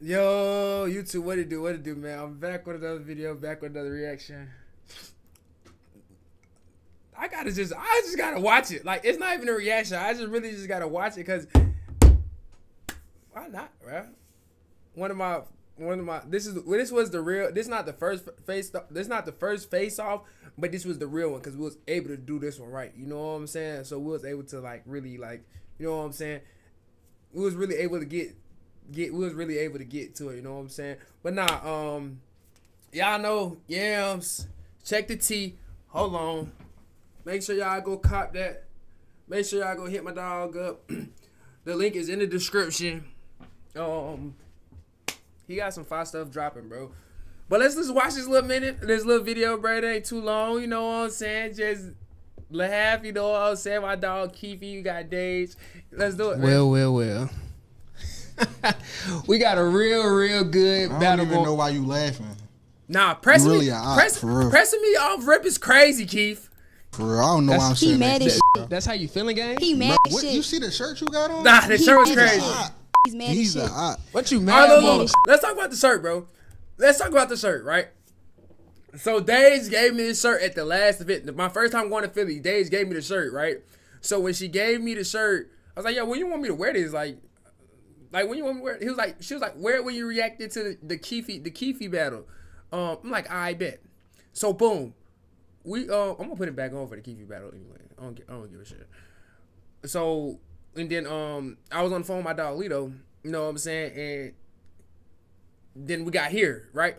Yo, YouTube, what it do? What it do, man? I'm back with another video, back with another reaction. I gotta just, I just gotta watch it. Like, it's not even a reaction. I just really just gotta watch it because why not, bro? One of my, one of my, this is, this was the real, this not the first face, this not the first face off, but this was the real one because we was able to do this one right. You know what I'm saying? So we was able to like really like, you know what I'm saying? We was really able to get get we was really able to get to it, you know what I'm saying? But nah, um y'all know yams, check the T. Hold on. Make sure y'all go cop that. Make sure y'all go hit my dog up. the link is in the description. Um he got some fire stuff dropping, bro. But let's just watch this little minute, this little video, bro. It ain't too long, you know what I'm saying? Just laugh, you know what I'm saying? My dog Keefy, you got days. Let's do it. Well, man. well, well. we got a real, real good I don't even know why you laughing. Nah, pressing really me, press, pressing me off rip is crazy, Keith. For real, I don't know that's, why I'm saying mad that. Shit. That's how you feeling, gang? He mad Bro, what, shit. You see the shirt you got on? Nah, the he shirt was crazy. He's mad He's shit. a What you mad right, Let's talk about the shirt, bro. Let's talk about the shirt, right? So Days gave me this shirt at the last event. My first time going to Philly, Days gave me the shirt, right? So when she gave me the shirt, I was like, "Yo, when you want me to wear this?" Like, like when you to wear, he was like, she was like, "Where when you reacted to the, the Keefy the Keefy battle?" Um, I'm like, "I bet." So boom, we uh, I'm gonna put it back on for the Keefy battle anyway. I don't, I don't give a shit. So and then um, I was on the phone with my dog Lito. You know what I'm saying? And then we got here, right?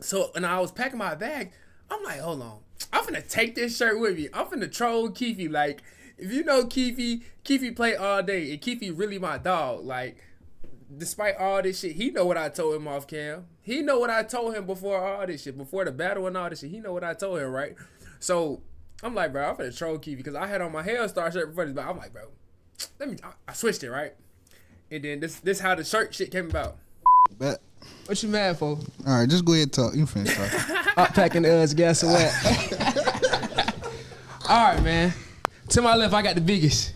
So and I was packing my bag. I'm like, hold on. I'm gonna take this shirt with me. I'm gonna troll Keefy. Like, if you know Keefy, Keefy play all day, and Keefy really my dog. Like, despite all this shit, he know what I told him off cam. He know what I told him before all this shit, before the battle and all this shit. He know what I told him, right? So I'm like, bro, I'm gonna troll Keefy because I had on my Hellstar shirt before this, but I'm like, bro, let me. I, I switched it, right? And then this this how the shirt shit came about. Bet. What you mad for? All right, just go ahead and talk. You finish talk. Up packing the us, guess what? All right, man. To my left, I got the biggest.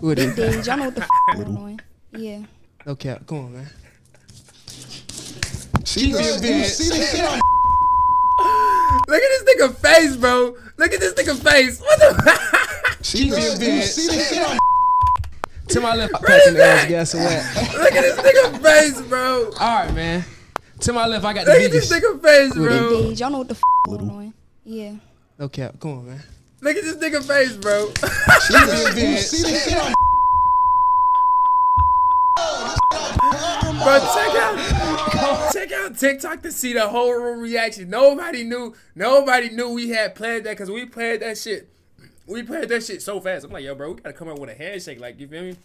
Who it is? Dude, y'all know what the f going on. Yeah. No cap. Come on, man. She Keep your bitch. See this Look at this nigga face, bro. Look at this nigga face. What the? Keep your bitch. To my left, packing the us, guess what? Look at this nigga face, bro. All right, man. To my left, I got the biggest. Look at this nigga face, bro. Dude, y'all know what the f going on. Yeah. No cap. Come on, man. Look at this nigga face, bro. bro, check out, check out TikTok to see the whole room reaction. Nobody knew, nobody knew we had planned that because we played that shit. We played that shit so fast. I'm like, yo, bro, we gotta come up with a handshake. Like, you feel me?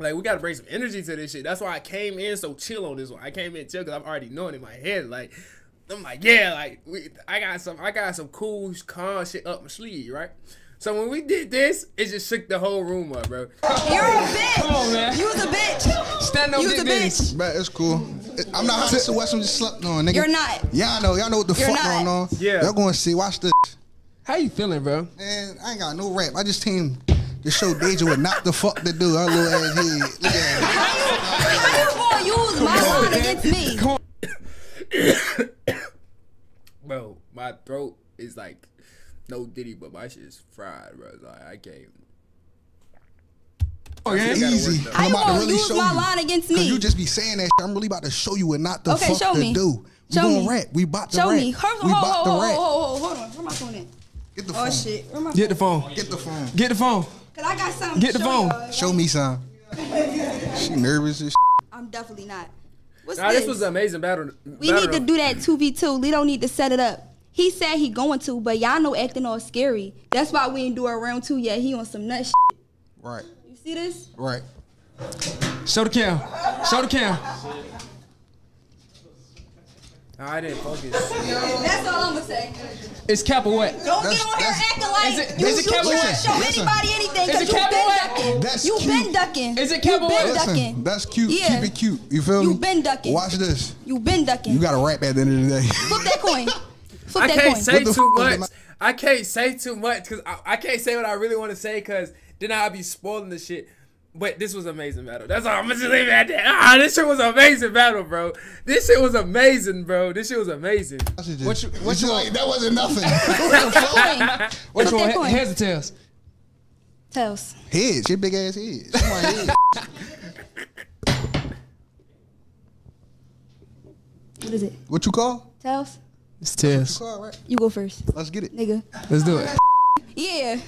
Like, we gotta bring some energy to this shit. That's why I came in so chill on this one. I came in chill because I'm already knowing in my head, like, I'm like, yeah, like, we, I got some, I got some cool, calm shit up my sleeve, right? So when we did this, it just shook the whole room up, bro. You're a bitch. Come on, man. You was a bitch. Stand up, you was a bitch. But it's cool. I'm not hot to West. I'm just slept on, nigga. You're not. Y'all know. Y'all know what the You're fuck not. going on. Yeah. Y'all going to see. Watch this. How you feeling, bro? Man, I ain't got no rap. I just came to show Deja what not the fuck to do. Her little ass head. Look at her. How you how you gonna use my line against me? bro, my throat is like no diddy, but my shit is fried, bro. Like I can't. Oh, yeah, easy. How I'm about to really use show my you. line against Cause me? you just be saying that. Shit. I'm really about to show you what not the Okay, fuck show to me. do. We Show gonna me. rap. We about to Show rap. me. Hold, we hold, about hold, to hold, rap. hold, hold, hold on. Where my phone at? Get the Oh phone. shit. Where my Get the phone? phone. Get the phone. Get the phone. Cause I got something. Get to the show phone. y'all. Show me some. She nervous as I'm definitely not. What's Nah, this? this was an amazing battle. we need to do that two v two. We don't need to set it up. He said he going to, but y'all know acting all scary. That's why we ain't do a round two yet. He on some nut shit. Right. You see this? Right. Show the cam. Show the cam. Nah, I didn't focus. That's all I'm gonna say. It's cap or what? Don't That's- get on here that's- acting like Is it- you, is it you Cowboy? can't show Listen. anybody anything because it you been Cowboy? ducking. That's you cute. been ducking. Is it You Cowboy? been ducking. that's cute. Yeah. Keep it cute. You feel You me? You've been ducking. Watch this. You've been ducking. You got a rap at the end of the day. Flip that coin. Flip I that can't coin. say too much. I can't say too much because I, I can't say what I really want to say because then I'll be spoiling the shit. But this was amazing battle. That's all I'm gonna just leave it at that. Ah, this shit was amazing battle, bro. This shit was amazing, bro. This shit was amazing. I just- What you- what it's you like, that wasn't nothing. Coin. Which Put one? that coin. Heads or tails? Tails. Heads, your big ass head. Somebody head. What is it? What you call? Tails. It's tails. Call, right? You go first, Let's get it. nigga. Let's do it. Yeah.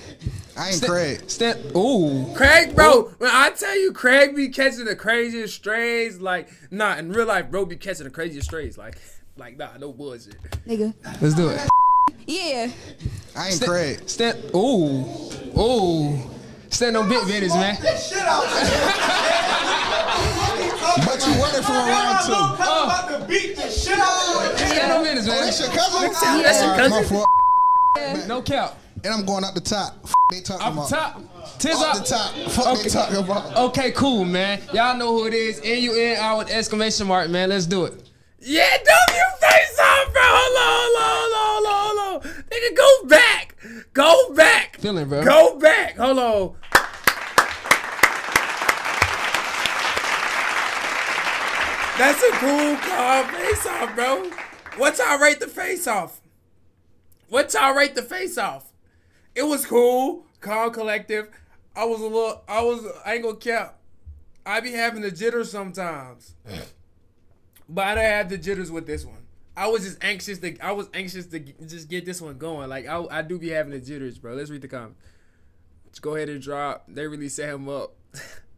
I ain't Craig. Step. Ooh. Craig, bro, when I tell you Craig be catching the craziest strays, like, nah, in real life, bro be catching the craziest strays, like, like, nah, no bullshit. Nigga. Let's do it. Yeah. I ain't Craig. Step. Ooh. Ooh. Stand on bit bitties, man. But you running from around two. Stand on bitties, Oh, that's your man. cousin? That's your Alright, my cousin? No cap. And I'm going up the top. F- they talking Off about. the top. Tis Off up. the top. Fuck Okay. they talking about. Okay, cool, man. Y'all know who it is. N U N R with exclamation mark, man. Let's do it. Yeah, W face off, bro. Hold on, hold on, hold on, hold on. Nigga, go back. Go back. Feeling, bro. Go back. Hold on. That's a cool call face off, bro. What y'all rate the face off? What y'all rate the face off? It was cool, calm, collective. I was a little, I was, I ain't gonna cap. I be having the jitters sometimes. But I don't have the jitters with this one. I was just anxious to. I was anxious to just get this one going. Like I, I do be having the jitters, bro. Let's read the comments. Let's go ahead and drop. They really set him up.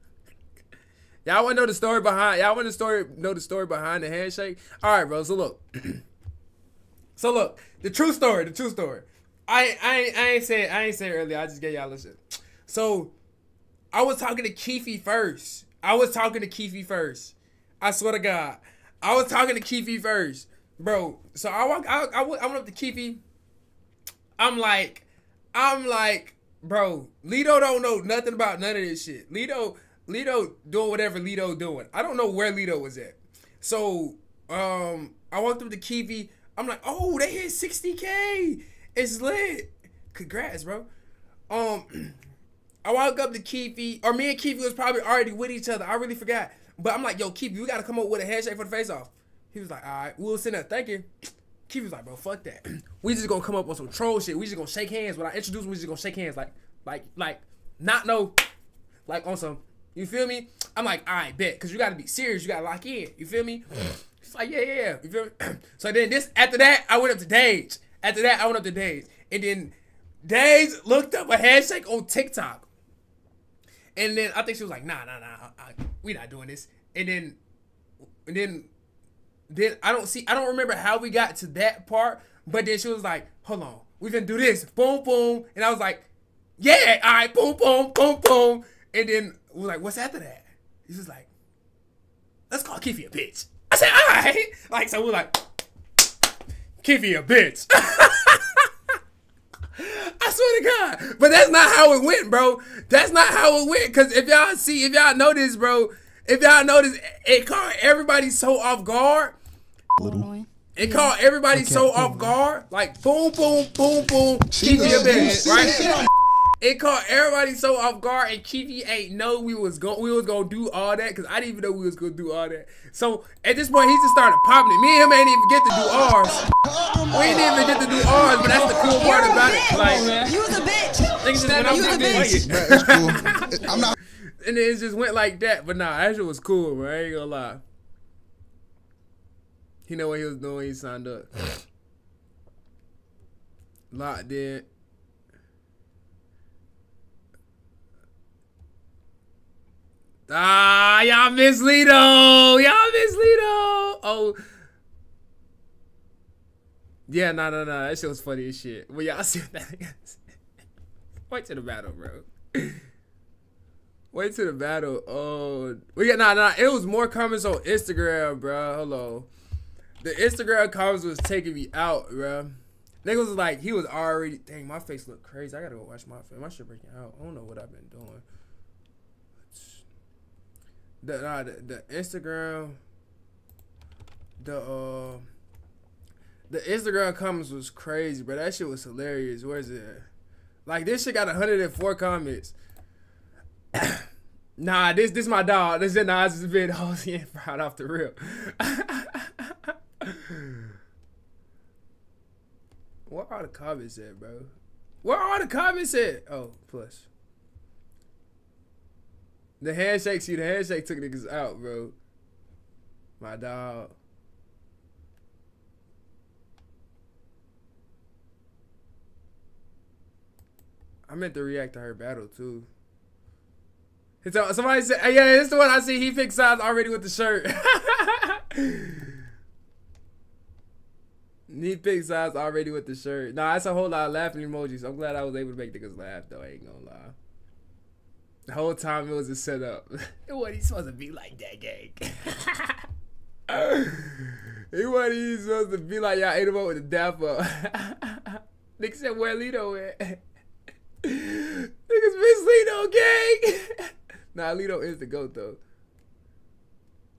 y'all want to know the story behind? Y'all want the story? Know the story behind the handshake? All right, bro. So look. so look, the true story. The true story. I, I, I ain't say I ain't say earlier. I just gave y'all shit. So I was talking to Keefe first. I was talking to Keefe first. I swear to God. I was talking to Keefe first. Bro, so I walk I, I, I went up to Keefe. I'm like, I'm like, bro, Lido don't know nothing about none of this shit. Lido, Lido doing whatever Lido doing. I don't know where Lido was at. So, um, I walked up to Keefe. I'm like, oh, they hit 60k. It's lit. Congrats, bro. Um, I walk up to Keefe, or me and Keefe was probably already with each other. I really forgot. But I'm like, yo, Keefe, we gotta come up with a handshake for the face off. He was like, all right, we'll send that. Thank you. Keefe was like, bro, fuck that. we just gonna come up with some troll shit. We just gonna shake hands. When I introduce him, we just gonna shake hands. Like, like, like, not no, like on some, you feel me? I'm like, all right, bet. Cause you gotta be serious. You gotta lock in. You feel me? He's like, yeah, yeah, yeah. You feel me? so then this, after that, I went up to Dage. After that, I went up to Dage. And then Dage looked up a handshake on TikTok. And then I think she was like, nah, nah, nah, I, we not doing this. And then, and then, then I don't see, I don't remember how we got to that part. But then she was like, hold on, we gonna do this, boom, boom. And I was like, yeah, all right, boom, boom, boom, boom. And then we're like, what's after that? He's just like, let's call Kiffy a bitch. I said, all right. Like, so we're like, Kiffy a bitch. I swear to God. But that's not how it went, bro. That's not how it went. Cause if y'all see, if y'all notice, bro, if y'all notice, it caught everybody so off guard. Annoying. It caught everybody so off guard. Like boom, boom, boom, boom. Keefy a bitch, right? It caught everybody so off guard, and Keefy ain't know we was going we was gonna do all that because I didn't even know we was gonna do all that. So at this point, he just started popping it. Me and him ain't even get to do ours. We didn't even get to do ours, but that's the cool part about it. Like You was a bitch. niggas just went off You the bitch. bitch. Cool. I'm not. And then it just went like that. But nah, that shit was cool, man. I ain't gonna lie. He know what he was doing. He signed up. Locked in. Ah, y'all miss Lido. Y'all miss Lido. Oh. Yeah, no, no, no. That shit was funny as shit. Well, y'all see what that is. Wait to the battle, bro. Wait to the battle. Oh, we got nah, nah. It was more comments on Instagram, bro. Hello, the Instagram comments was taking me out, bro. Niggas was like, he was already. Dang, my face look crazy. I gotta go wash my face. My shit breaking out. I don't know what I've been doing. The the, the Instagram, the uh, the Instagram comments was crazy, bro. That shit was hilarious. Where's it? Like this shit got 104 comments. Nah, this this my dog. This is nah, this is been oh yeah, right off the rip. Where are the comments at, bro? Where are the comments at? Oh, plus. The handshake, see the handshake took niggas out, bro. My dog. I meant to react to her battle too. It's, uh, somebody said, yeah, it's the one I see. He picked sides already with the shirt. he picked sides already with the shirt. Nah, that's a whole lot of laughing emojis. I'm glad I was able to make niggas laugh though. I ain't gonna lie. The whole time it was a setup. it wasn't supposed to be like that, gang. it wasn't supposed to be like y'all ate him up with the dap up. Nigga said, where Lito at? Niggas miss Lito, gang. nah, Lito is the GOAT, though.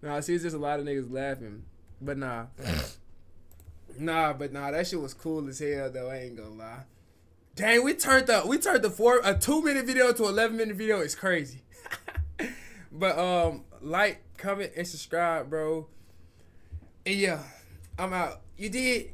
Nah, see, it's just a lot of niggas laughing. But nah. nah, but nah, that shit was cool as hell, though. I ain't gonna lie. Dang, we turned the we turned the four a two minute video to eleven minute video. It's crazy. but um, like, comment, and subscribe, bro. And yeah, I'm out. You did.